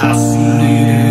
I see.